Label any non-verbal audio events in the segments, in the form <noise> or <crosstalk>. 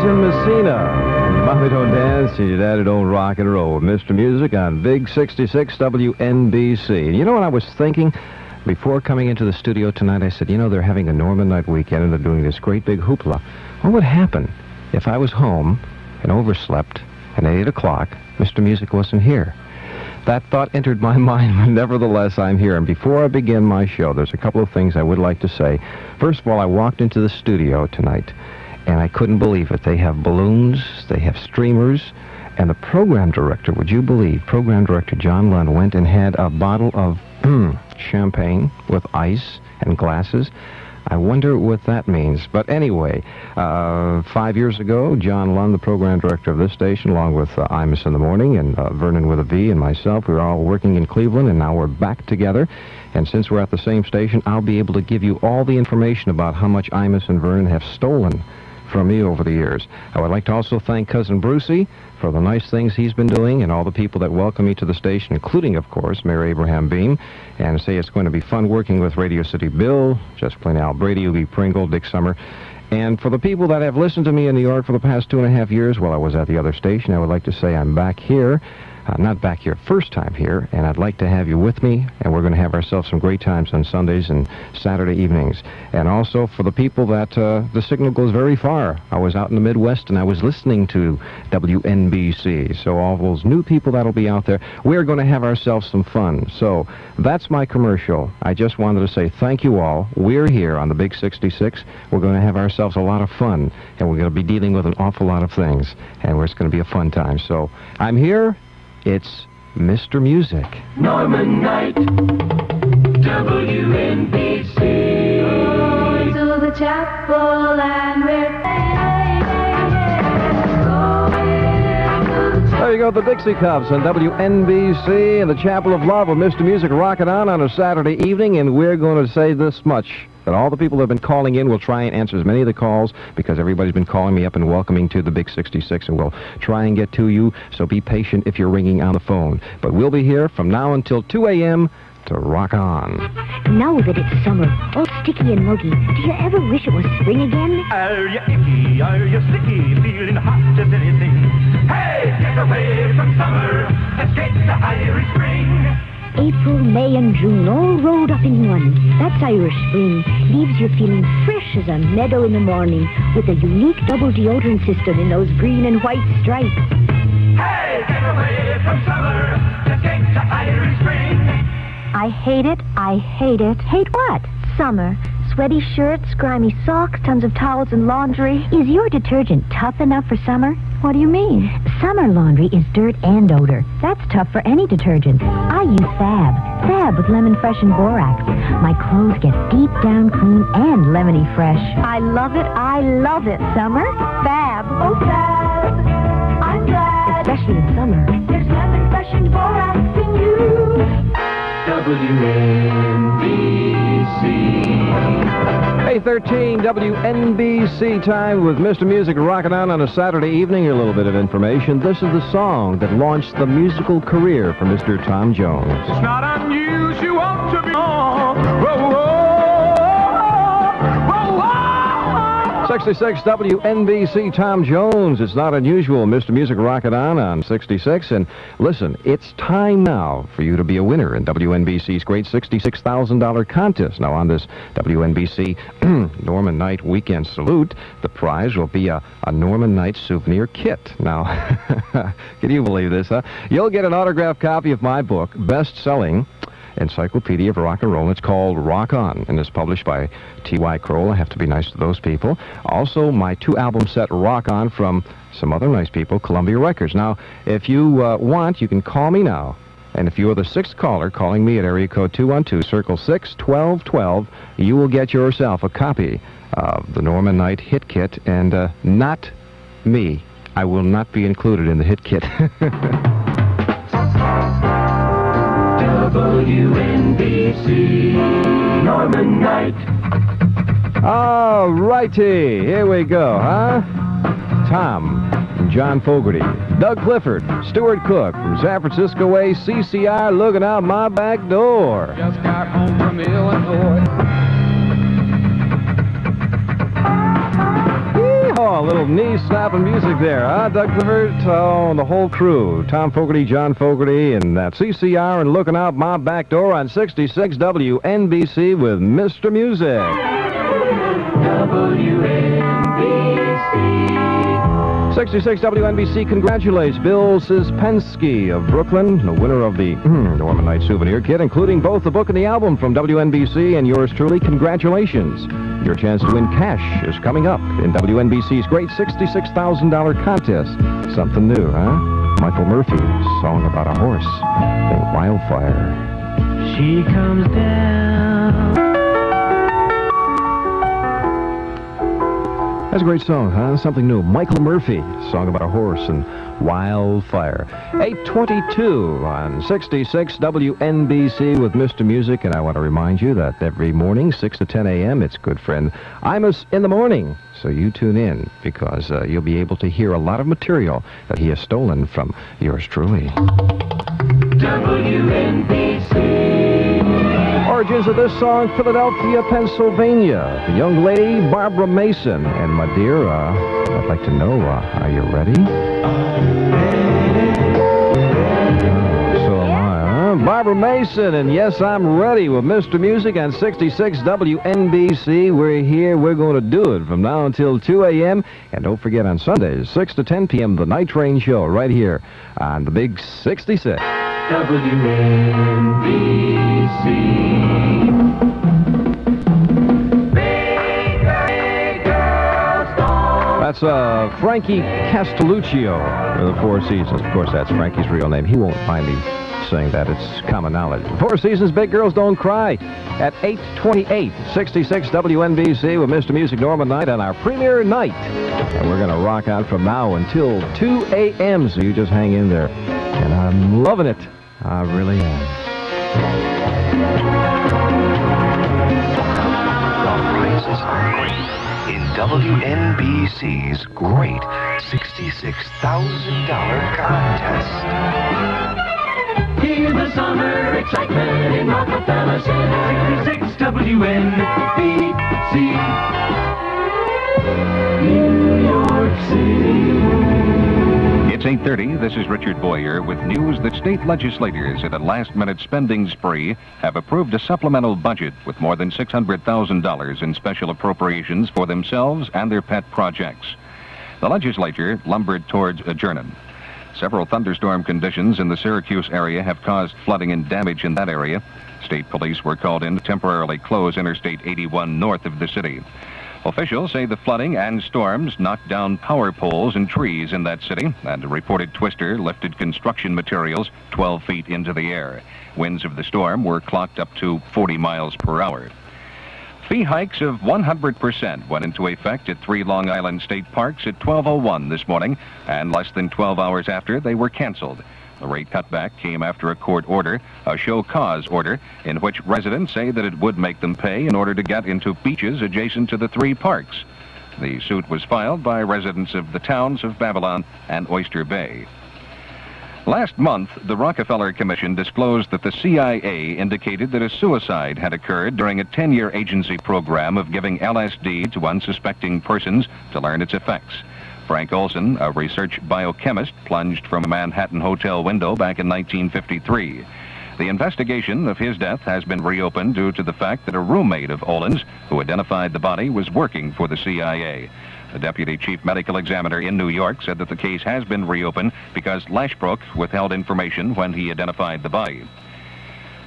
And Messina. Mommy don't dance your daddy don't rock and roll. Mr. Music on Big 66 WNBC. You know what I was thinking? Before coming into the studio tonight, I said, you know, they're having a Norm N. Nite weekend and they're doing this great big hoopla. What would happen if I was home and overslept and at 8 o'clock, Mr. Music wasn't here? That thought entered my <laughs> mind, but nevertheless, I'm here. And before I begin my show, there's a couple of things I would like to say. First of all, I walked into the studio tonight, and I couldn't believe it. They have balloons, they have streamers, and the program director, would you believe, program director John Lund went and had a bottle of champagne with ice and glasses. I wonder what that means. But anyway, uh, five years ago, John Lund, the program director of this station, along with uh, Imus in the Morning and uh, Vernon with a V and myself, we were all working in Cleveland, and now we're back together. And since we're at the same station, I'll be able to give you all the information about how much Imus and Vernon have stolen from me over the years. I would like to also thank Cousin Brucey for the nice things he's been doing and all the people that welcome me to the station, including, of course, Mayor Abraham Beame, and say it's going to be fun working with Radio City Bill, Just Plain Al Brady, Lee Pringle, Dick Summer. And for the people that have listened to me in New York for the past two and a half years while I was at the other station, I would like to say I'm back here uh, not back here first time here, and I'd like to have you with me, and we're going to have ourselves some great times on Sundays and Saturday evenings. And also for the people that uh, the signal goes very far. I was out in the Midwest, and I was listening to WNBC. So all those new people that'll be out there, we're going to have ourselves some fun. So that's my commercial. I just wanted to say thank you all. We're here on the Big 66. We're going to have ourselves a lot of fun, and we're going to be dealing with an awful lot of things, and it's going to be a fun time. So I'm here. It's Mr. Music. Norm N. Nite, WNBC. to the chapel and we're There you go, the Dixie Cups on WNBC and the Chapel of Love with Mr. Music rocking on on a Saturday evening, and we're going to say this much. That all the people that have been calling in will try and answer as many of the calls because everybody's been calling me up and welcoming to the Big 66, and we'll try and get to you. So be patient if you're ringing on the phone. But we'll be here from now until 2 a.m. to rock on. Now that it's summer, all sticky and muggy, do you ever wish it was spring again? Are you icky? Are you sticky? Feeling hot as anything? Hey, get away from summer. Let's get to Irish Spring. April, May, and June all rolled up in one. That's Irish Spring. Leaves you feeling fresh as a meadow in the morning with a unique double deodorant system in those green and white stripes. Hey, get away from summer. Let's get to Irish Spring. I hate it. I hate it. Hate what? Summer. Sweaty shirts, grimy socks, tons of towels and laundry. Is your detergent tough enough for summer? What do you mean? Summer laundry is dirt and odor. That's tough for any detergent. I use Fab. Fab with lemon fresh and borax. My clothes get deep down clean and lemony fresh. I love it. I love it. Summer? Fab. Oh, Fab, I'm glad Especially in summer. 13 WNBC time with Mr. Music rocking on on a Saturday evening. A little bit of information. This is the song that launched the musical career for Mr. Tom Jones. It's not unusual. 66 WNBC Tom Jones. It's not unusual. Mr. Music Rocket on on 66. And listen, it's time now for you to be a winner in WNBC's great $66,000 contest. Now, on this WNBC <clears throat> Norm N. Nite Weekend Salute, the prize will be a, a Norm N. Nite souvenir kit. Now, <laughs> can you believe this, huh? You'll get an autographed copy of my book, Best Selling. Encyclopedia of Rock and Roll. It's called Rock On, and it's published by T.Y. Crowell. I have to be nice to those people. Also, my two-album set, Rock On, from some other nice people, Columbia Records. Now, if you uh, want, you can call me now. And if you are the sixth caller calling me at area code 212, circle 6, 1212, you will get yourself a copy of the Norm N. Nite hit kit, and uh, not me. I will not be included in the hit kit. <laughs> WNBC. Norm N. Nite. All righty, here we go, huh? Tom, John Fogerty, Doug Clifford, Stuart Cook from San Francisco A, CCR looking out my back door. Just got home from Illinois. Knee-snapping music there, huh, Doug Clifford? Oh, the whole crew. Tom Fogerty, John Fogerty, and uh, that CCR and Looking Out My Back Door on 66 WNBC with Mr. Music. 66 WNBC congratulates Bill Sispensky of Brooklyn, the winner of the hmm, Norm N. Nite Souvenir Kit, including both the book and the album from WNBC, and yours truly, congratulations. Your chance to win cash is coming up in WNBC's great $66,000 contest. Something new, huh? Michael Murphey's song about a horse Wildfire. She comes down. That's a great song, huh? Something new. Michael Murphey, song about a horse and wildfire. 822 on 66 WNBC with Mr. Music, and I want to remind you that every morning, 6 to 10 a.m., it's good friend Imus in the morning. So you tune in because uh, you'll be able to hear a lot of material that he has stolen from yours truly. Origins of this song, Philadelphia, Pennsylvania. The young lady, Barbara Mason. And my dear, uh, I'd like to know, uh, are you ready? So am I? Barbara Mason, and yes, I'm ready with Mr. Music on 66 WNBC. We're here, we're going to do it from now until 2 a.m. And don't forget on Sundays, 6 to 10 p.m., the Night Train Show right here on the Big 66. That's uh, Frankie Castelluccio of the Four Seasons. Of course, that's Frankie's real name. He won't mind me saying that. It's common knowledge. Four Seasons, Big Girls Don't Cry at 828, 66 WNBC with Mr. Music Norm N. Nite on our premiere night. And we're going to rock out from now until 2 a.m., so you just hang in there. And I'm loving it. I really am. prizes are great in WNBC's great $66,000 contest. Hear the summer excitement in Rockefeller Center. 66 WNBC. New York City. It's 8.30. This is Richard Boyer with news that state legislators in a last-minute spending spree have approved a supplemental budget with more than $600,000 in special appropriations for themselves and their pet projects. The legislature lumbered towards adjournment. Several thunderstorm conditions in the Syracuse area have caused flooding and damage in that area. State police were called in to temporarily close Interstate 81 north of the city. Officials say the flooding and storms knocked down power poles and trees in that city, and a reported twister lifted construction materials 12 feet into the air. Winds of the storm were clocked up to 40 miles per hour. Fee hikes of 100% went into effect at three Long Island state parks at 12:01 this morning, and less than 12 hours after they were canceled. The rate cutback came after a court order, a show cause order, in which residents say that it would make them pay in order to get into beaches adjacent to the three parks. The suit was filed by residents of the towns of Babylon and Oyster Bay. Last month, the Rockefeller Commission disclosed that the CIA indicated that a suicide had occurred during a 10 year agency program of giving LSD to unsuspecting persons to learn its effects. Frank Olson, a research biochemist, plunged from a Manhattan hotel window back in 1953. The investigation of his death has been reopened due to the fact that a roommate of Olin's, who identified the body, was working for the CIA. The deputy chief medical examiner in New York said that the case has been reopened because Lashbrook withheld information when he identified the body.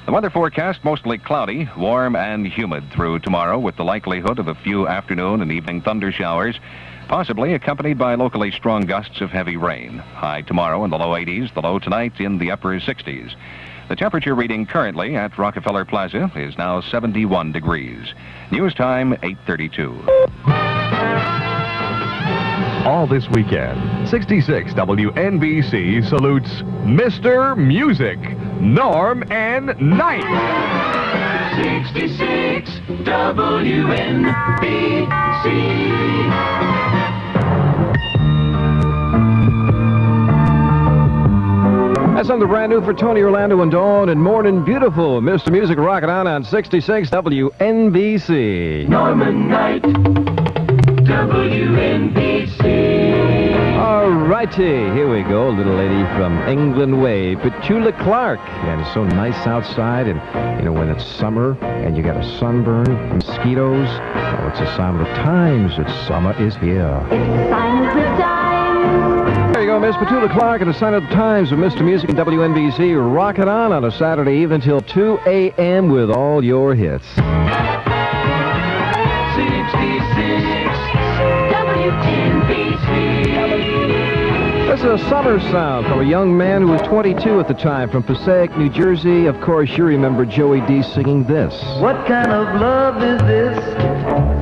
The weather forecast mostly cloudy, warm, and humid through tomorrow with the likelihood of a few afternoon and evening thunder showers, possibly accompanied by locally strong gusts of heavy rain. High tomorrow in the low 80s, the low tonight in the upper 60s. The temperature reading currently at Rockefeller Plaza is now 71 degrees. News time 832. All this weekend, 66 WNBC salutes Mr. Music, Norm N. Nite. 66 WNBC. That's something brand new for Tony Orlando and Dawn and Morning Beautiful. Mr. Music rocking on on 66 WNBC. Norm N. Nite. WNBC. All righty, here we go. Little lady from England Way, Petula Clark. And it's so nice outside, and you know, when it's summer and you got a sunburn, mosquitoes, oh, it's a sign of the times that summer is here. It's Sign of the times. There you go, Miss Petula Clark, and a sign of the times with Mr. Music and WNBC. Rock it on on a Saturday evening until 2 a.m. with all your hits. This is a summer sound from a young man who was 22 at the time from Passaic, New Jersey. Of course, you remember Joey Dee singing this. What kind of love is this?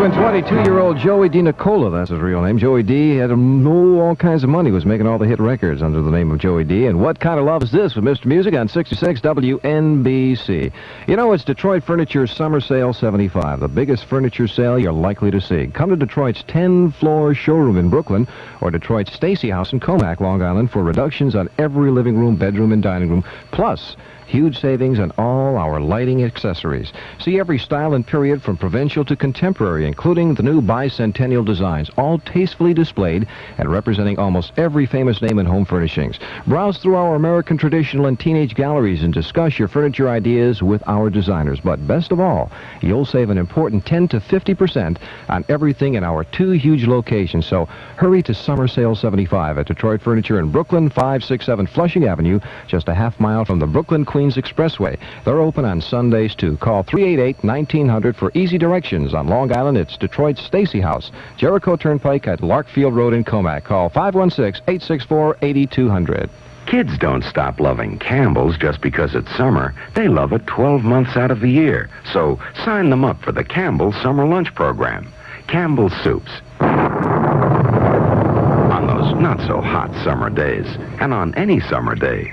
When 22-year-old Joey DiNicola, that's his real name, Joey Dee had oh, all kinds of money, was making all the hit records under the name of Joey Dee. And what kind of love is this with Mr. Music on 66 WNBC? You know, it's Detroit Furniture Summer Sale 75, the biggest furniture sale you're likely to see. Come to Detroit's 10-floor showroom in Brooklyn or Detroit's Stacy House in Commack, Long Island for reductions on every living room, bedroom, and dining room, plus Huge savings on all our lighting accessories. See every style and period from provincial to contemporary, including the new bicentennial designs, all tastefully displayed and representing almost every famous name in home furnishings. Browse through our American traditional and teenage galleries and discuss your furniture ideas with our designers. But best of all, you'll save an important 10 to 50% on everything in our two huge locations. So hurry to Summer Sale 75 at Detroit Furniture in Brooklyn, 567 Flushing Avenue, just a half mile from the Brooklyn Queens Expressway. They're open on Sundays too. Call 388-1900 for easy directions. On Long Island, it's Detroit's Stacy House, Jericho Turnpike at Larkfield Road in Commack. Call 516-864-8200. Kids don't stop loving Campbell's just because it's summer. They love it 12 months out of the year. So sign them up for the Campbell's Summer Lunch Program. Campbell's Soups. On those not so hot summer days, and on any summer day.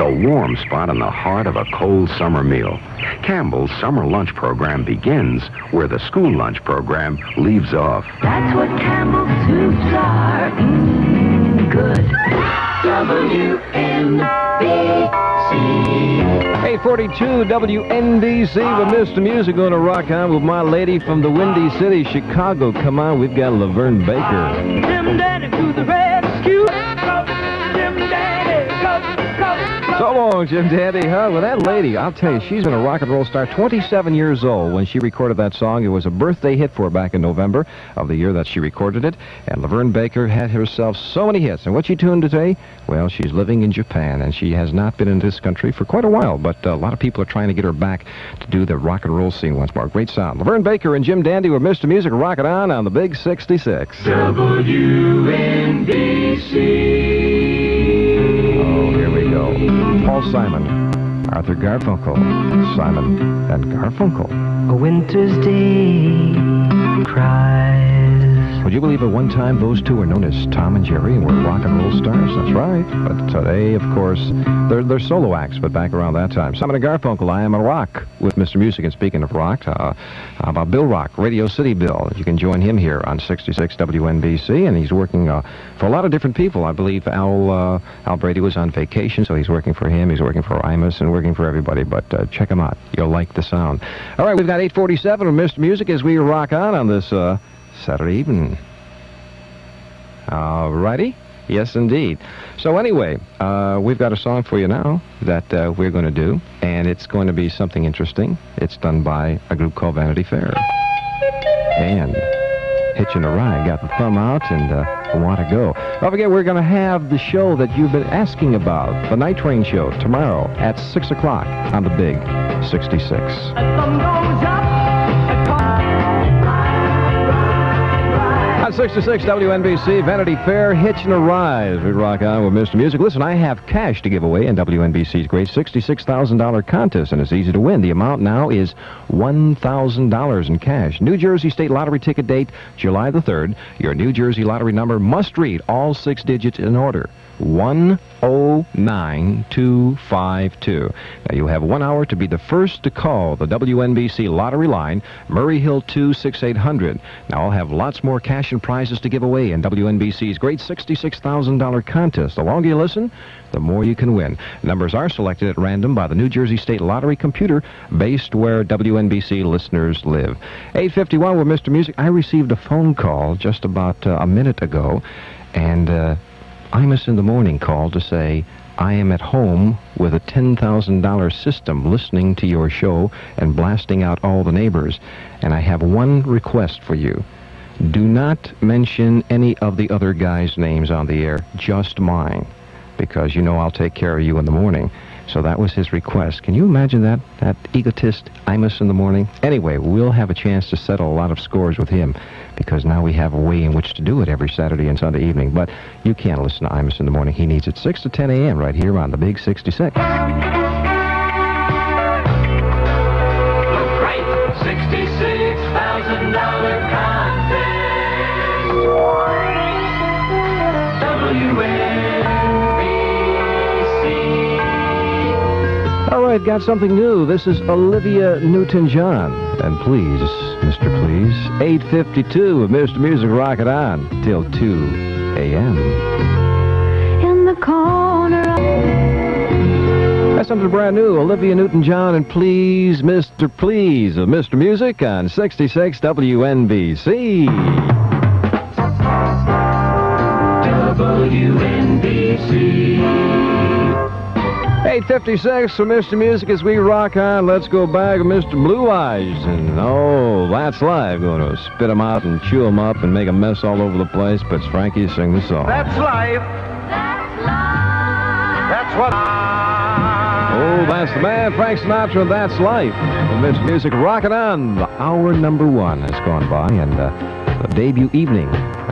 The warm spot in the heart of a cold summer meal. Campbell's Summer Lunch Program begins where the school lunch program leaves off. That's what Campbell's soups are. Mmm, good. WNBC. 842 WNBC with Mr. Music going to rock on with my lady from the Windy City, Chicago. Come on, we've got LaVern Baker. So long, Jim Dandy. Huh? Well, that lady, I'll tell you, she's been a rock and roll star. 27 years old when she recorded that song. It was a birthday hit for her back in November of the year that she recorded it. And LaVern Baker had herself so many hits. And what she tuned today? Well, she's living in Japan, and she has not been in this country for quite a while. But uh, a lot of people are trying to get her back to do the rock and roll scene once more. Great sound. LaVern Baker and Jim Dandy with Mr. Music. Rock it on on the Big 66. Oh, here we go. Paul Simon, Arthur Garfunkel, Simon and Garfunkel. A winter's day believe one time those two were known as Tom and Jerry and were rock and roll stars? That's right. But today, of course, they're, they're solo acts, but back around that time. Simon and Garfunkel, I Am a Rock with Mr. Music. And speaking of rock, uh, how about Bill Rock, Radio City Bill? You can join him here on 66 WNBC, and he's working uh, for a lot of different people. I believe Al, uh, Al Brady was on vacation, so he's working for him. He's working for Imus and working for everybody. But uh, check him out. You'll like the sound. All right, we've got 847 with Mr. Music as we rock on on this uh, Saturday evening. All righty. Yes, indeed. So anyway, uh, we've got a song for you now that uh, we're going to do, and it's going to be something interesting. It's done by a group called Vanity Fair. And hitching a ride, got the thumb out and uh, want to go. Don't forget, we're going to have the show that you've been asking about, the Night Train Show, tomorrow at 6 o'clock on the Big 66. The sun goes up. On 66 WNBC, Vanity Fair, hitching a ride. We rock on with Mr. Music. Listen, I have cash to give away in WNBC's great $66,000 contest, and it's easy to win. The amount now is $1,000 in cash. New Jersey State Lottery ticket date, July the 3rd. Your New Jersey Lottery number must read all six digits in order. 109252. Now, you have one hour to be the first to call the WNBC lottery line, Murray Hill 26800. Now, I'll have lots more cash and prizes to give away in WNBC's great $66,000 contest. The longer you listen, the more you can win. Numbers are selected at random by the New Jersey State Lottery computer based where WNBC listeners live. 851 with Mr. Music. I received a phone call just about uh, a minute ago, and uh, Imus in the morning called to say, I am at home with a $10,000 system listening to your show and blasting out all the neighbors. And I have one request for you. Do not mention any of the other guys' names on the air, just mine, because you know I'll take care of you in the morning. So that was his request. Can you imagine that? That egotist, Imus in the morning? Anyway, we'll have a chance to settle a lot of scores with him because now we have a way in which to do it every Saturday and Sunday evening. But you can't listen to Imus in the morning. He needs it 6 to 10 a.m. right here on the Big 66. Great $66,000 WNBC. All right, got something new. This is Olivia Newton-John. And please, Mr. Please, 852 of Mr. Music Rocket On till 2 a.m. In the corner of That's something brand new. Olivia Newton-John and please, Mr. Please of Mr. Music on 66 WNBC. WNBC. 856 for Mr. Music as we rock on. Let's go back to Mr. Blue Eyes. And oh, that's live. Going to spit them out and chew them up and make a mess all over the place. But Frankie sing the song. That's life. That's live. That's what. Oh, that's the man, Frank Sinatra. That's life. And Mr. Music rocking on. The Hour number one has gone by, and uh, the debut evening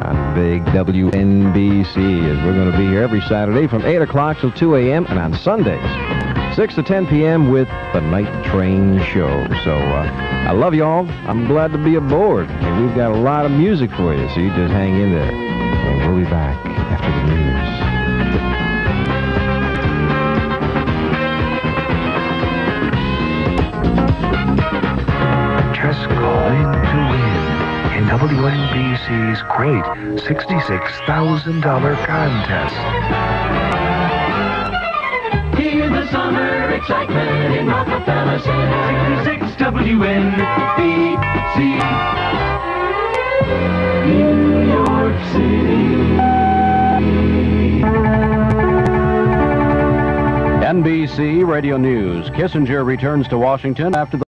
on Big WNBC is we're going to be here every Saturday from 8 o'clock till 2 a.m. and on Sundays 6 to 10 p.m. with the Night Train Show. So uh, I love you all. I'm glad to be aboard. And we've got a lot of music for you, so you just hang in there. And we'll be back after the news. WNBC's great $66,000 contest. Hear the summer excitement in Rockefeller Center. 66 WNBC. New York City. NBC Radio News. Kissinger returns to Washington after the